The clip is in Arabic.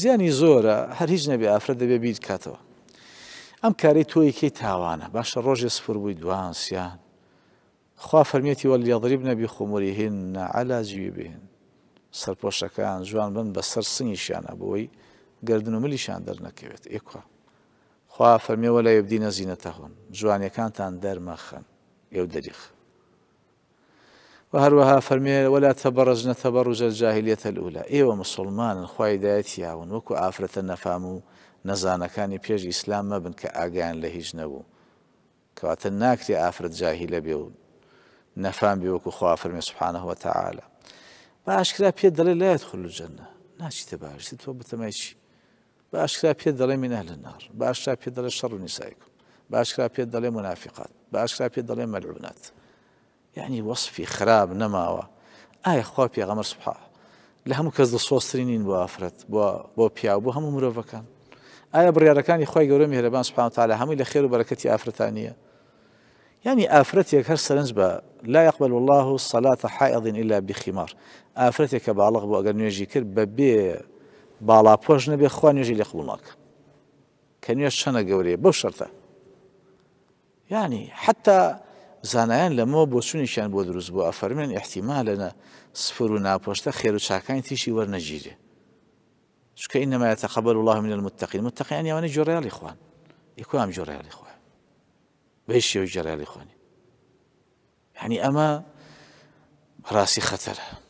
زیانی زۆرە هەر هیچ نەبێ ئافرەت دەبێ بیت کاتەوە. ئەم کاری تۆیکەی تاوانە؟ باشە ڕۆژێ سفر بووی دوانسییان خوا فەرمیەتی وە لێضریب نەبی خۆمەری هێن علا جوێ بێن سەرپۆشەکان جوان بن بە سەر سنگیشیانە بۆی گردن و ملیشان دەرنەکەوێت ئێکوا خوا. فەرمیەوە لە یبدینە زیینەتە هۆن جوانیەکانتان دەرمەخەن. ئێو دەریخ. وهروها فەرمێ ولا تەبڕژنە تەبڕژە جاهلیەتە لولا ئێوە مسلمانن خوایدایەتی یاون وەکو ئافرەتە نەفام و نەزانەکانی پێش ئیسلام مەبن کە ئاگیان لە هیچ نەبوو کەواتە ناکری ئافرەت جاهی لە بێ و نەفام بێ وەکو خوا فەرمێ سبحانەوە تعاالە باشکرا پێ دەڵێ لایەت خلو جەنە ناچیتە باشی تۆ بتەمەچی باشکرا پێ دەڵێ منە لە نار باشرا پێ دەڵێ شەڕ و نیسایکم باشکرا پێ دەڵێ منافقات. باشکرا پێ دەڵێ مەلعونات یعنی وەصفی خراپ نەماوە ئایا خوا پێغەمەر سوبحا لە هەموو کەس دە سۆسترینین بۆ ئافرەت بۆ پیا بۆ هەموو مرۆڤەکان. ئایا بڕیارەکانی خی گەورە میهرەبان سوبحان تاالە هەمووی لە خێر و بەرەکەتی ئافرەتانیە؟ يعني هەر سەرنج بە لا يقبل الله صلاة حائض إلا بخمار. نوێژی کرد بە بێ باڵا پۆش نەبێ خوا نوێژی لە قبول ناکە کە نوێش چەنە گەورەیە؟ بەو شەرتە يعني حتى زانایان لەمەوە بۆ چونیشیان بۆ دروست بوو؟ ئەفەرمێن احتیما لەنە سفر و ناپۆشتە خێر و چاکانی تیشی وەرنەگیرێ چکە ئینەما يتقبل الله من المتقين. متقیان یاوانەی جۆڕیاڵی خوان یکوام جۆڕیاڵی خوا بەی شێوی جەرالی خوانی هەنی ئەمە ڕاستی خەتەرە.